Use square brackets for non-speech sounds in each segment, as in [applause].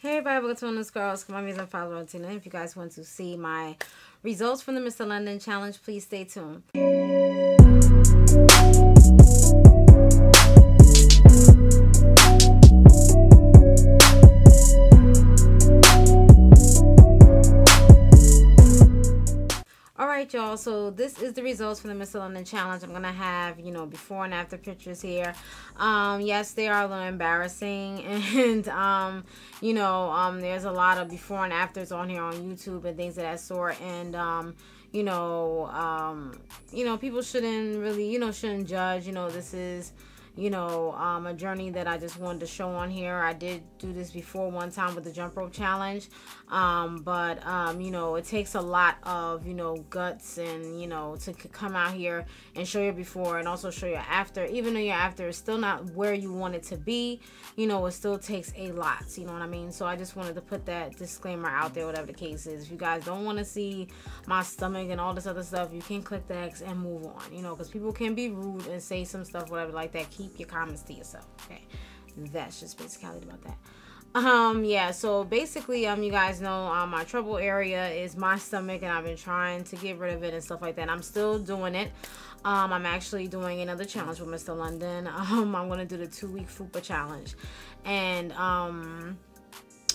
Hey everybody, welcome to News Girls. My name is Follow Tina. If you guys want to see my results from the Mr. London Challenge, please stay tuned. Right, y'all. So this is the results from the Mr. London Challenge. I'm gonna have you know before and after pictures here. Um, yes, they are a little embarrassing, [laughs] and um, you know, um, there's a lot of before and afters on here on YouTube and things of that sort, and um, you know, um, you know, people shouldn't really, you know, shouldn't judge. You know, this is you know, um, a journey that I just wanted to show on here. I did do this before one time with the jump rope challenge, um, but um, you know, it takes a lot of you know guts and you know to come out here and show you before and also show you after. Even though your after is still not where you want it to be, you know, it still takes a lot. You know what I mean? So I just wanted to put that disclaimer out there, whatever the case is. If you guys don't want to see my stomach and all this other stuff, you can click the X and move on. You know, because people can be rude and say some stuff, whatever like that. Keep keep your comments to yourself. Okay, that's just basically about that. Um, yeah, so basically, um, you guys know, um, my trouble area is my stomach, and I've been trying to get rid of it and stuff like that. I'm still doing it. Um, I'm actually doing another challenge with Mr. London. [laughs] Um, I'm gonna do the two week FUPA challenge, and um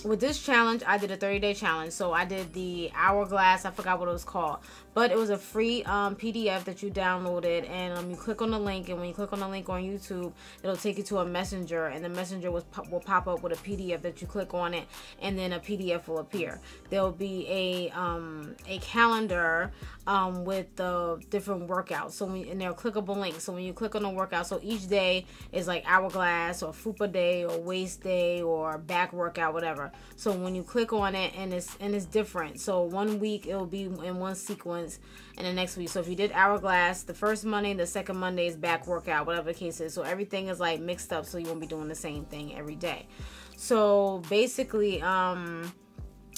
with this challenge, I did a 30 day challenge. So I did the hourglass, I forgot what it was called, but it was a free um, PDF that you downloaded. And um, you click on the link, and when you click on the link on YouTube, it'll take you to a messenger, and the messenger will, will pop up with a PDF that you click on it, and then a PDF will appear. There'll be a um, a calendar um, with the different workouts. So and they're clickable links. So when you click on the workout, so each day is like hourglass or FUPA day or waist day or back workout, whatever. So when you click on it and it's and it's different. So one week it'll be in one sequence and the next week. So if you did hourglass, the first Monday, the second Monday is back workout, whatever the case is. So everything is like mixed up so you won't be doing the same thing every day. So basically, um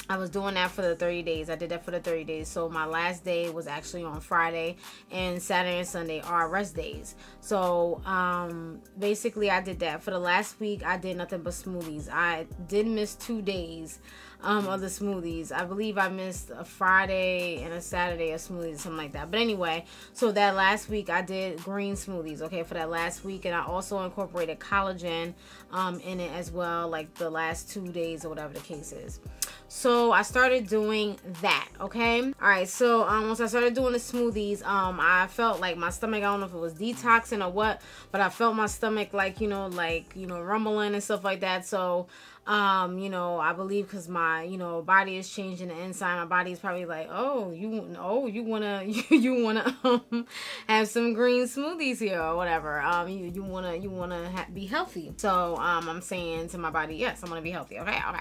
I was doing that for the 30 days. I did that for the 30 days. So my last day was actually on Friday and Saturday and Sunday are rest days. So um basically I did that. For the last week I did nothing but smoothies. I did miss 2 days um, of the smoothies. I believe I missed a Friday and a Saturday of smoothies, something like that. But anyway, so that last week I did green smoothies, okay, for that last week. And I also incorporated collagen um, in it as well, like the last two days or whatever the case is. So I started doing that, okay? All right, so um, once I started doing the smoothies, um, I felt like my stomach, I don't know if it was detoxing or what, but I felt my stomach like, you know, like, you know, rumbling and stuff like that. So um you know i believe because my you know body is changing the inside my body is probably like oh you oh you want to [laughs] you, want to um, have some green smoothies here or whatever. Um you you want to you want to ha- be healthy. So um i'm saying to my body yes i want to be healthy. Okay okay.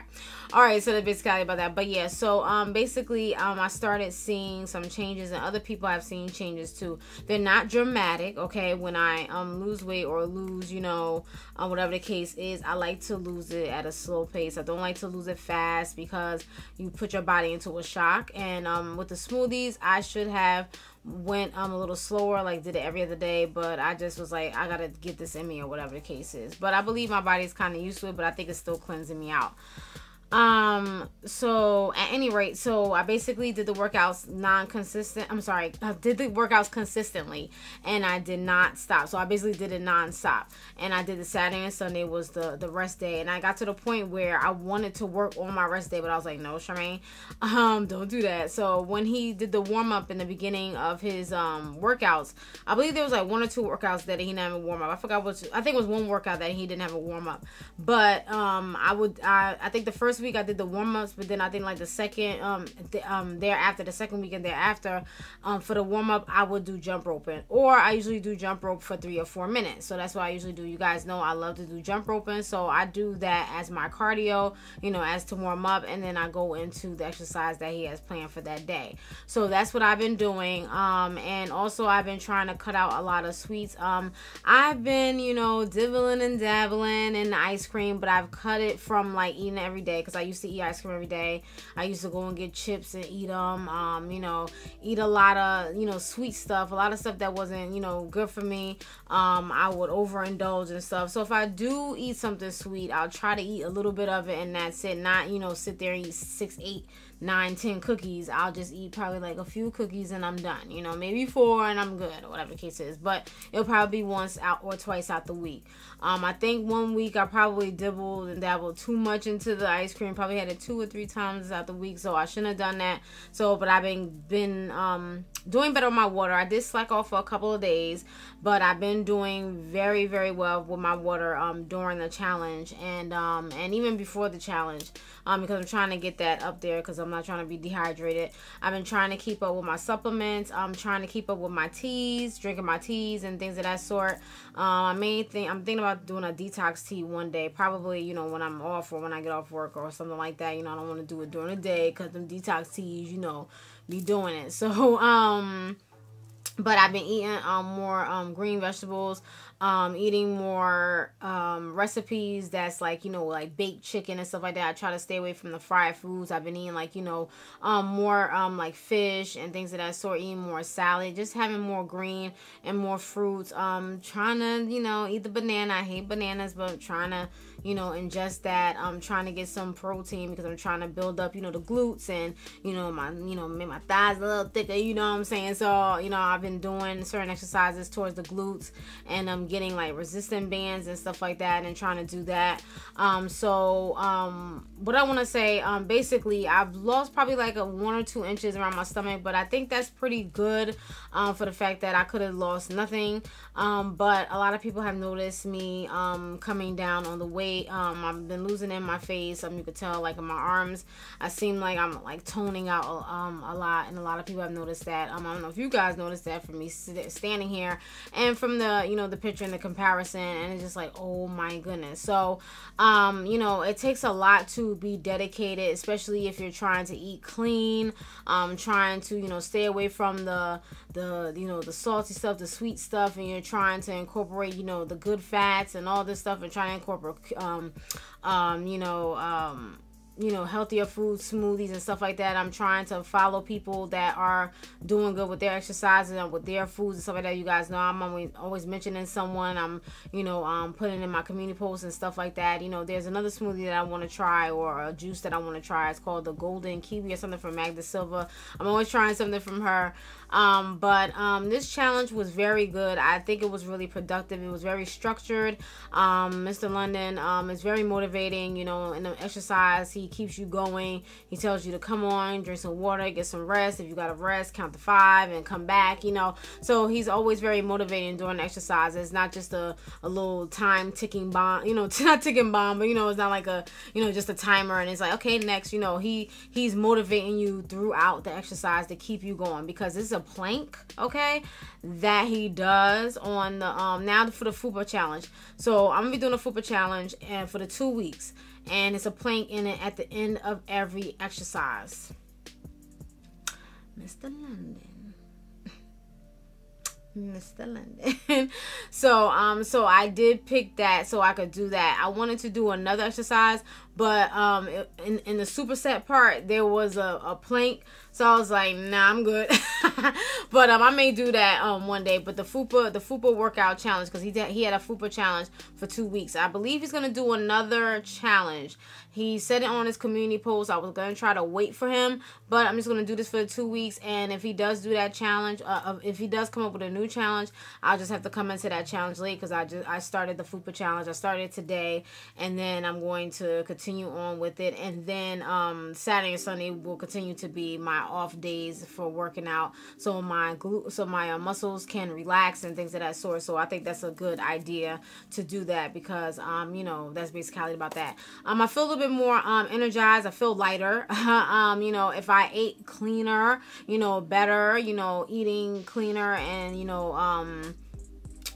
All right so that's basically about that. But yeah so um basically um i started seeing some changes and other people have seen changes too. They're not dramatic okay? When i um lose weight or lose you know um, whatever the case is i like to lose it at a slow slow pace. I don't like to lose it fast because you put your body into a shock. And um, with the smoothies, I should have went um a little slower like did it every other day but i just was like i gotta get this in me or whatever the case is but i believe my body's kind of used to it but i think it's still cleansing me out um so at any rate so i basically did the workouts non-consistent i'm sorry i did the workouts consistently and i did not stop. So i basically did it non-stop and i did the saturday and sunday was the the rest day and i got to the point where i wanted to work on my rest day but i was like no charmaine um don't do that. So when he did the warm-up in the beginning of his um workouts i believe there was like one or two workouts that he didn't have a warm-up. I forgot what i think it was one workout that he didn't have a warm-up. But um i would i i think the first week I did the warm ups, but then I think like the second um the, um thereafter the second weekend thereafter um for the warm up I would do jump roping or I usually do jump rope for three or four minutes. So that's what I usually do. You guys know I love to do jump roping, so I do that as my cardio, you know, as to warm up, and then I go into the exercise that he has planned for that day. So that's what I've been doing. Um and also I've been trying to cut out a lot of sweets. Um I've been you know dibbling and dabbling in the ice cream, but I've cut it from like eating every day because I used to eat ice cream every day. I used to go and get chips and eat them. Um, you know, eat a lot of you know sweet stuff, a lot of stuff that wasn't you know good for me. Um, I would overindulge and stuff. So if I do eat something sweet, I'll try to eat a little bit of it and that's it. Not you know sit there and eat six, eight nine, ten cookies, I'll just eat probably like a few cookies and I'm done. You know, maybe four and I'm good or whatever the case is. But it'll probably be once out or twice out the week. Um, I think one week I probably dibbled and dabbled too much into the ice cream. Probably had it two or three times out the week, so I shouldn't have done that. So, but I've been been um doing better with my water. I did slack off for a couple of days, but I've been doing very very well with my water um during the challenge and um and even before the challenge um because I'm trying to get that up there because I'm not trying to be dehydrated. I've been trying to keep up with my supplements. I'm trying to keep up with my teas, drinking my teas and things of that sort. Um, I may think I'm thinking about doing a detox tea one day, probably you know when I'm off or when I get off work or something like that. You know I don't want to do it during the day because them detox teas, you know be doing it. [laughs] So, um, but I've been eating um more um green vegetables um eating more um recipes that's like you know like baked chicken and stuff like that. I try to stay away from the fried foods. I've been eating like you know um more um like fish and things of that sort eating more salad just having more green and more fruits. Um trying to you know eat the banana. I hate bananas but trying to you know ingest that. I'm trying to get some protein because i'm trying to build up you know the glutes and you know my you know make my thighs a little thicker you know what i'm saying? So you know i've been doing certain exercises towards the glutes and getting like resistant bands and stuff like that and trying to do that. Um, so um, what I want to say, um, basically, I've lost probably like a one or two inches around my stomach, but I think that's pretty good um, for the fact that I could have lost nothing. Um, but a lot of people have noticed me um, coming down on the weight. Um, I've been losing in my face. Um, you could tell like in my arms. I seem like I'm like toning out um, a lot, and a lot of people have noticed that. Um, I don't know if you guys noticed that from me standing here and from the you know the picture and the comparison, and it's just like oh my goodness. So um, you know it takes a lot to be dedicated, especially if you're trying to eat clean, um, trying to you know stay away from the the you know the salty stuff, the sweet stuff, and you're trying to incorporate you know the good fats and all this stuff, and try to incorporate um, um, you know um, you know healthier food smoothies and stuff like that. I'm trying to follow people that are doing good with their exercises and with their foods and stuff like that. You guys know i'm always, always mentioning someone. I'm you know um putting in my community posts and stuff like that. You know there's another smoothie that i want to try or a juice that i want to try. It's called the golden kiwi or something from magda silva. I'm always trying something from her um, but um, this challenge was very good. I think it was really productive. It was very structured. Um, Mr. London um, is very motivating. You know, in the exercise, he keeps you going. He tells you to come on, drink some water, get some rest. If you got to rest, count to five and come back. You know, so he's always very motivating during exercise. It's not just a, a little time ticking bomb. You know, [laughs] not ticking bomb, but you know, it's not like a you know just a timer and it's like okay next. You know, he he's motivating you throughout the exercise to keep you going because it's a plank, okay, that he does on the um now for the Fupa challenge. So I'm gonna be doing a Fupa challenge and for the two weeks, and it's a plank in it at the end of every exercise. Mr. London. [laughs] Mr. London. [laughs] so um so I did pick that so I could do that. I wanted to do another exercise, but um in in the superset part there was a, a plank so I was like, nah, I'm good. [laughs] but um, I may do that um one day. But the FUPA, the FUPA workout challenge, because he did, he had a FUPA challenge for two weeks. I believe he's gonna do another challenge. He said it on his community post. I was gonna try to wait for him, but I'm just gonna do this for two weeks. And if he does do that challenge, uh, if he does come up with a new challenge, I'll just have to come into that challenge late because I just I started the FUPA challenge. I started today, and then I'm going to continue on with it. And then um Saturday and Sunday will continue to be my off days for working out so my glute so my uh, muscles can relax and things of that sort. So i think that's a good idea to do that because um you know that's basically about that. Um i feel a little bit more um energized. I feel lighter. [laughs] Um you know if i ate cleaner you know better you know eating cleaner and you know um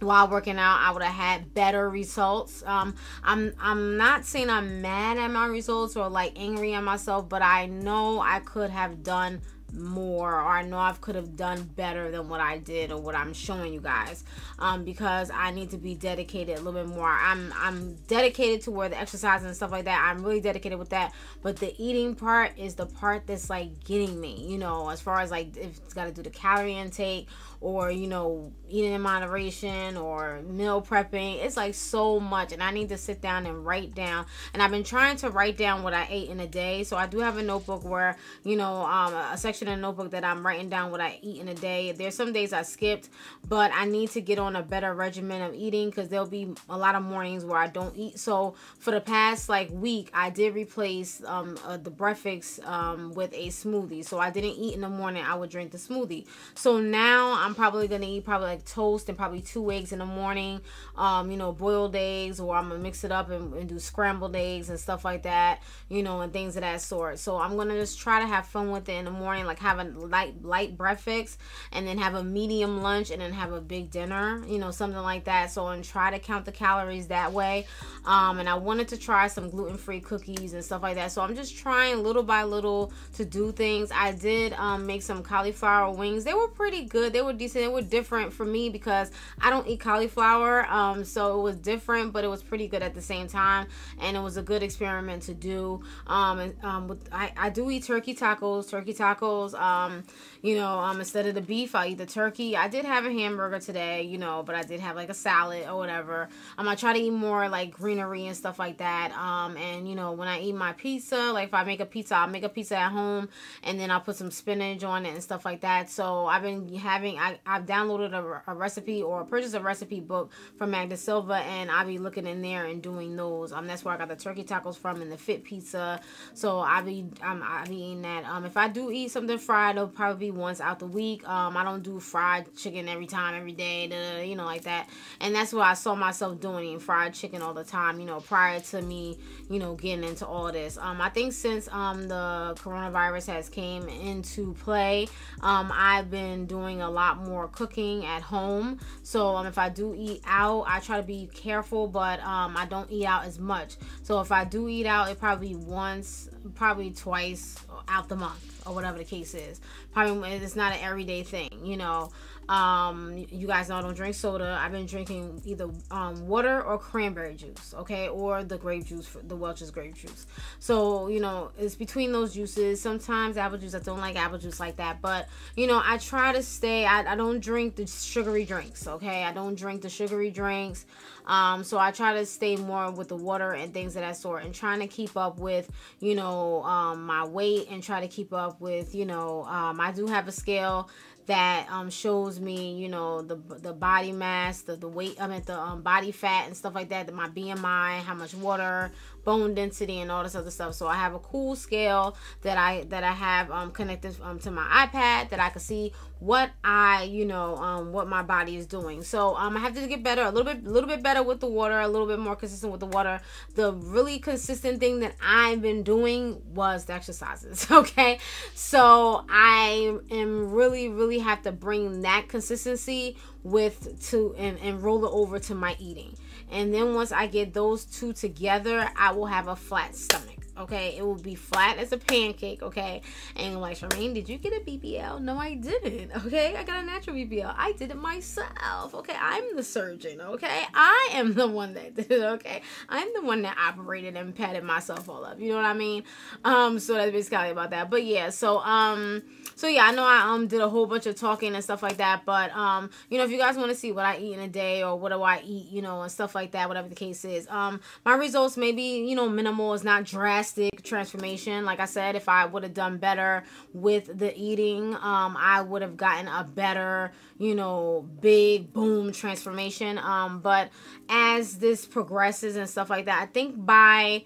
while working out i would have had better results um i'm i'm not saying i'm mad at my results or like angry at myself but i know i could have done more or I know I could have done better than what I did or what I'm showing you guys um, because I need to be dedicated a little bit more. I'm I'm dedicated to where the exercise and stuff like that. I'm really dedicated with that, but the eating part is the part that's like getting me, you know, as far as like if it's got to do the calorie intake or you know eating in moderation or meal prepping. It's like so much and i need to sit down and write down. And i've been trying to write down what i ate in a day. So i do have a notebook where you know um, a section in a notebook that i'm writing down what i eat in a day. There's some days i skipped but i need to get on a better regimen of eating because there'll be a lot of mornings where i don't eat. So for the past like week i did replace um, uh, the breakfast um, with a smoothie. So i didn't eat in the morning. I would drink the smoothie. So now i'm I'm probably gonna eat probably like toast and probably two eggs in the morning. Um, you know, boiled eggs, or I'm gonna mix it up and, and do scrambled eggs and stuff like that. You know, and things of that sort. So I'm gonna just try to have fun with it in the morning, like have a light light breakfast, and then have a medium lunch, and then have a big dinner. You know, something like that. So and try to count the calories that way. Um, and I wanted to try some gluten free cookies and stuff like that. So I'm just trying little by little to do things. I did um, make some cauliflower wings. They were pretty good. They were decent. It was different for me because I don't eat cauliflower. Um, so it was different, but it was pretty good at the same time. And it was a good experiment to do. Um, um, with, I, I do eat turkey tacos. Turkey tacos, um, you know, um, instead of the beef, I eat the turkey. I did have a hamburger today, you know, but I did have like a salad or whatever. Um, I try to eat more like greenery and stuff like that. Um, and you know, when I eat my pizza, like if I make a pizza, I'll make a pizza at home and then I'll put some spinach on it and stuff like that. So I've been having, I I, have downloaded a, a, recipe or purchased a recipe book from Magda Silva, and I'll be looking in there and doing those. Um, that's where I got the turkey tacos from and the fit pizza. So I be um, I be eating that. Um, if I do eat something fried, it'll probably be once out the week. Um, I don't do fried chicken every time, every day, da, you know, like that. And that's what I saw myself doing, eating fried chicken all the time. You know, prior to me, you know, getting into all this. Um, I think since um the coronavirus has came into play, um, I've been doing a lot more cooking at home. So um, if I do eat out, I try to be careful, but um, I don't eat out as much. So if I do eat out, it probably once, probably twice out the month or whatever the case is. Probably it's not an everyday thing, you know. Um, you guys know I don't drink soda. I've been drinking either um, water or cranberry juice, okay, or the grape juice, the Welch's grape juice. So you know, it's between those juices. Sometimes apple juice. I don't like apple juice like that, but you know, I try to stay. I, I don't drink the sugary drinks, okay. I don't drink the sugary drinks. Um, so I try to stay more with the water and things of that sort, and trying to keep up with you know um, my weight and try to keep up with you know um, I do have a scale that um, shows me, you know, the the body mass, the, the weight, I mean, the um, body fat and stuff like that, my BMI, how much water, bone density and all this other stuff. So I have a cool scale that I that I have um, connected um, to my iPad that I can see what I you know um, what my body is doing. So um, I have to get better a little bit a little bit better with the water, a little bit more consistent with the water. The really consistent thing that I've been doing was the exercises. [laughs] Okay, so I am really really have to bring that consistency with to and, and roll it over to my eating. And then once I get those two together, I will have a flat stomach okay? It will be flat as a pancake, okay? And like, Charmaine, did you get a BBL? No, I didn't, okay? I got a natural BBL. I did it myself, okay? I'm the surgeon, okay? I am the one that [laughs] did it, okay? I'm the one that operated and patted myself all up, you know what I mean? Um, so that's basically about that. But yeah, so, um, so yeah, I know I um did a whole bunch of talking and stuff like that, but um, you know, if you guys want to see what I eat in a day or what do I eat, you know, and stuff like that, whatever the case is, um, my results maybe you know minimal is not drastic drastic transformation. Like I said, if I would have done better with the eating, um, I would have gotten a better, you know, big boom transformation. Um, but as this progresses and stuff like that, I think by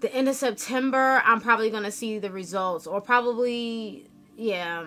the end of September, I'm probably gonna see the results, or probably yeah,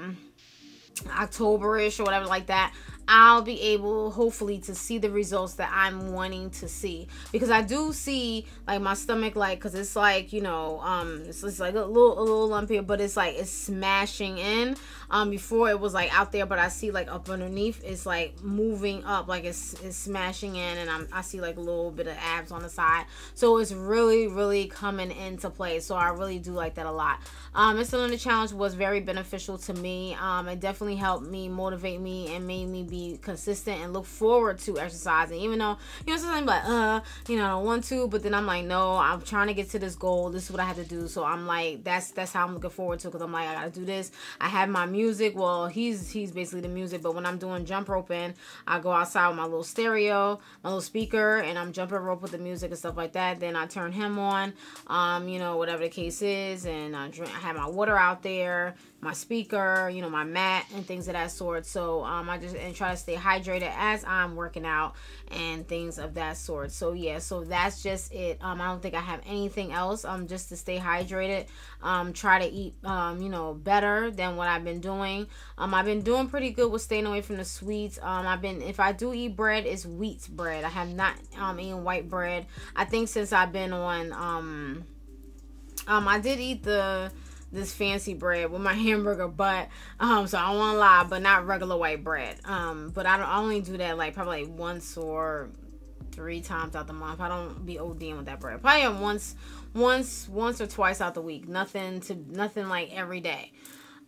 Octoberish or whatever like that. I'll be able hopefully to see the results that I'm wanting to see. Because I do see like my stomach like because it's like you know um it's, it's like a little a little lumpy but it's like it's smashing in um before it was like out there but I see like up underneath it's like moving up like it's it's smashing in and I'm I see like a little bit of abs on the side so it's really really coming into play so I really do like that a lot um Mr. London challenge was very beneficial to me um it definitely helped me motivate me and made me be consistent and look forward to exercising. Even though, you know, sometimes I'm like, uh, you know, I don't want to, but then I'm like, no, I'm trying to get to this goal. This is what I have to do. So I'm like, that's that's how I'm looking forward to because I'm like, I gotta do this. I have my music. Well, he's he's basically the music, but when I'm doing jump roping, I go outside with my little stereo, my little speaker, and I'm jumping rope with the music and stuff like that. Then I turn him on, um, you know, whatever the case is, and I drink. I have my water out there my speaker, you know, my mat and things of that sort. So um, I just and try to stay hydrated as I'm working out and things of that sort. So yeah, so that's just it. Um, I don't think I have anything else. Um, just to stay hydrated. Um, try to eat um, you know, better than what I've been doing. Um, I've been doing pretty good with staying away from the sweets. Um, I've been if I do eat bread, it's wheat bread. I have not um eaten white bread. I think since I've been on um um I did eat the this fancy bread with my [laughs] hamburger but um so I don't lie but not regular white bread. Um but I don't I only do that like probably like once or three times out the month. I don't be ODing with that bread. Probably once once once or twice out the week. Nothing to nothing like every day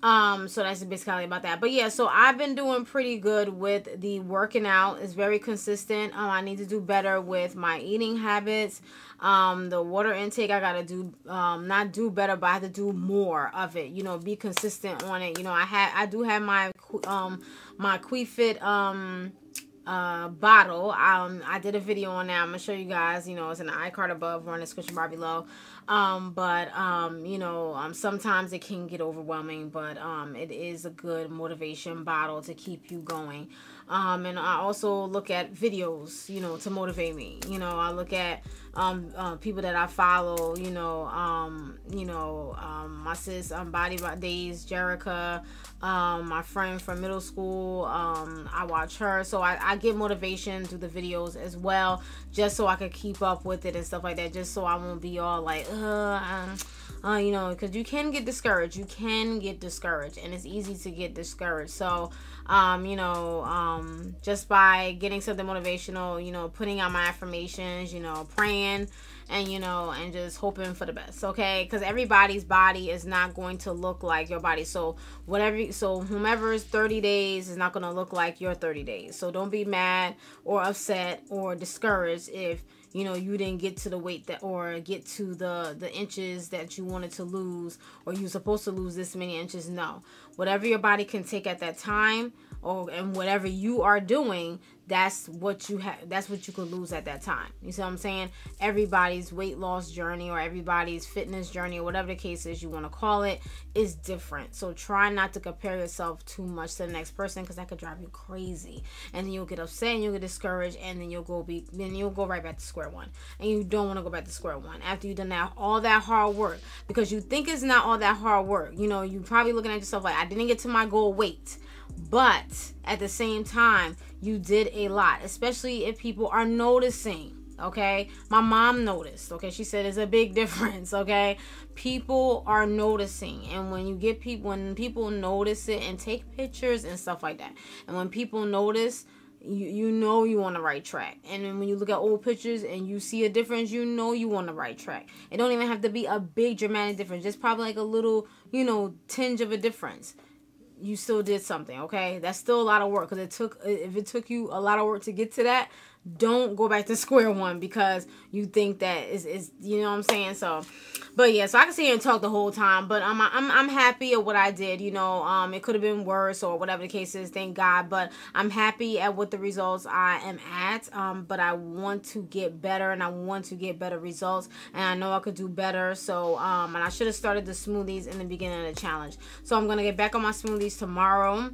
um, so that's basically about that. But yeah, so I've been doing pretty good with the working out. It's very consistent. Um, I need to do better with my eating habits. Um, the water intake I gotta do um not do better, but I have to do more of it. You know, be consistent on it. You know, I had I do have my um my Quifit um uh, bottle. Um, I did a video on that. I'm gonna show you guys. You know, it's an iCard above or in the description bar below. Um, but um, you know, um, sometimes it can get overwhelming, but um, it is a good motivation bottle to keep you going. Um, and I also look at videos, you know, to motivate me. You know, I look at um, uh, people that I follow, you know, um, you know, um, my sis, um, Body by Days, Jerica, um, my friend from middle school, um, I watch her, so I, I get motivation through the videos as well, just so I can keep up with it and stuff like that, just so I won't be all like, uh, uh, you know, because you can get discouraged. You can get discouraged, and it's easy to get discouraged. So, um, you know, um, just by getting something motivational, you know, putting out my affirmations, you know, praying, and you know, and just hoping for the best. Okay, because everybody's body is not going to look like your body. So whatever, so whomever's 30 days is not going to look like your 30 days. So don't be mad or upset or discouraged if you know you didn't get to the weight that or get to the the inches that you wanted to lose or you're supposed to lose this many inches no whatever your body can take at that time or and whatever you are doing that's what you have that's what you could lose at that time. You see what i'm saying? Everybody's weight loss journey or everybody's fitness journey or whatever the case is you want to call it is different. So try not to compare yourself too much to the next person because that could drive you crazy. And then you'll get upset and you'll get discouraged and then you'll go be then you'll go right back to square one. And you don't want to go back to square one after you've done that all that hard work. Because you think it's not all that hard work. You know you probably looking at yourself like i didn't get to my goal weight but at the same time, you did a lot, especially if people are noticing. Okay, my mom noticed. Okay, she said it's a big [laughs] difference. Okay, people are noticing, and when you get people, when people notice it and take pictures and stuff like that, and when people notice, you you know you on the right track. And then when you look at old pictures and you see a difference, you know you on the right track. It don't even have to be a big dramatic difference. Just probably like a little, you know, tinge of a difference you still did something okay? That's still a lot of work because it took if it took you a lot of work to get to that don't go back to [laughs] square one because you think that is is you know what I'm saying. So, but yeah, so I can sit here and talk the whole time, but I'm I'm I'm happy at what I did. You know, um, it could have been worse or whatever the case is. Thank God, but I'm happy at what the results I am at. Um, but I want to get better and I want to get better results, and I know I could do better. So, um, and I should have started the smoothies in the beginning of the challenge. So I'm gonna get back on my smoothies tomorrow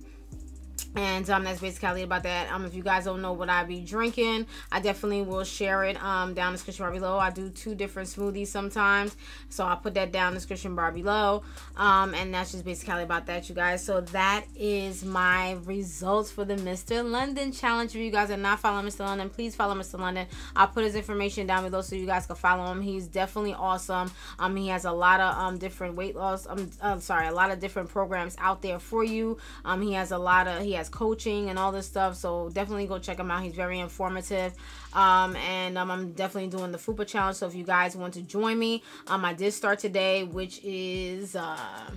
and um, that's basically about that. Um, if you guys don't know what I be drinking, I definitely will share it um down the description bar below. I do two different smoothies sometimes, so I'll put that down in the description bar below. Um, and that's just basically about that, you guys. So that is my results for the Mr. London challenge. If you guys are not following Mr. London, please follow Mr. London. I'll put his information down below so you guys can follow him. He's definitely awesome. Um, he has a lot of um different weight loss. Um, I'm sorry, a lot of different programs out there for you. Um, he has a lot of he has coaching and all this stuff. So definitely go check him out. He's very informative. Um, and um, I'm definitely doing the FUPA challenge. So if you guys want to join me, um, I did start today, which is uh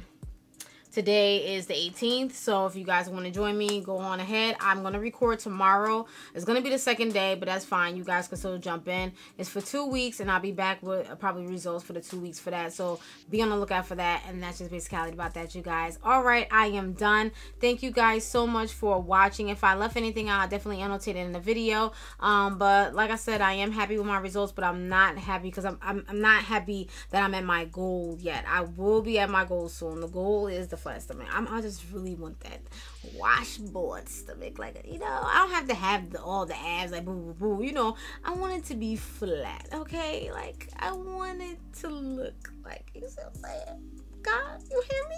Today is the 18th, so if you guys want to join me, go on ahead. I'm going to record tomorrow. It's going to be the second day, but that's fine. You guys can still jump in. It's for two weeks, and I'll be back with uh, probably results for the two weeks for that. So be on the lookout for that, and that's just basically about that, you guys. All right, I am done. Thank you guys so much for watching. If I left anything out, I definitely annotate it in the video. Um, but like I said, I am happy with my results, but I'm not happy because I'm, I'm, I'm not happy that I'm at my goal yet. I will be at my goal soon. The goal is the flat stomach. I'm, I just really want that washboard stomach. Like, you know, I don't have to have the, all the abs, like, boo, boo, boo. You know, I want it to be flat, okay? Like, I want it to look like, you see what I'm saying? God, you hear me?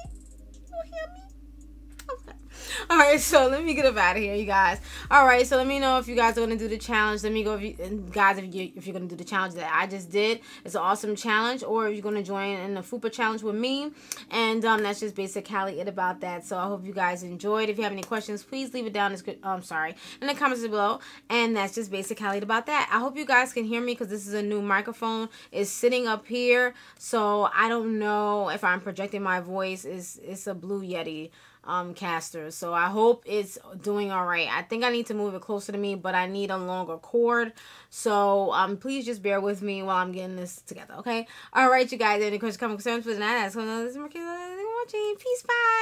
You hear me? [laughs] All right, so let me get up out of here, you guys. All right, so let me know if you guys are gonna do the challenge. Let me go, if you, guys, if you if you're gonna do the challenge that I just did, it's an awesome challenge, or if you're gonna join in the FUPA challenge with me, and um, that's just basically it about that. So I hope you guys enjoyed. If you have any questions, please leave it down. In the, I'm sorry, in the comments below, and that's just basically it about that. I hope you guys can hear me because this is a new microphone. It's sitting up here, so I don't know if I'm projecting my voice. Is it's a Blue Yeti um caster. So i hope it's doing all right. I think i need to move it closer to me but i need a longer cord. So um please just bear with me while i'm getting this together okay? All right you guys any questions comments concerns please not ask watching. Peace bye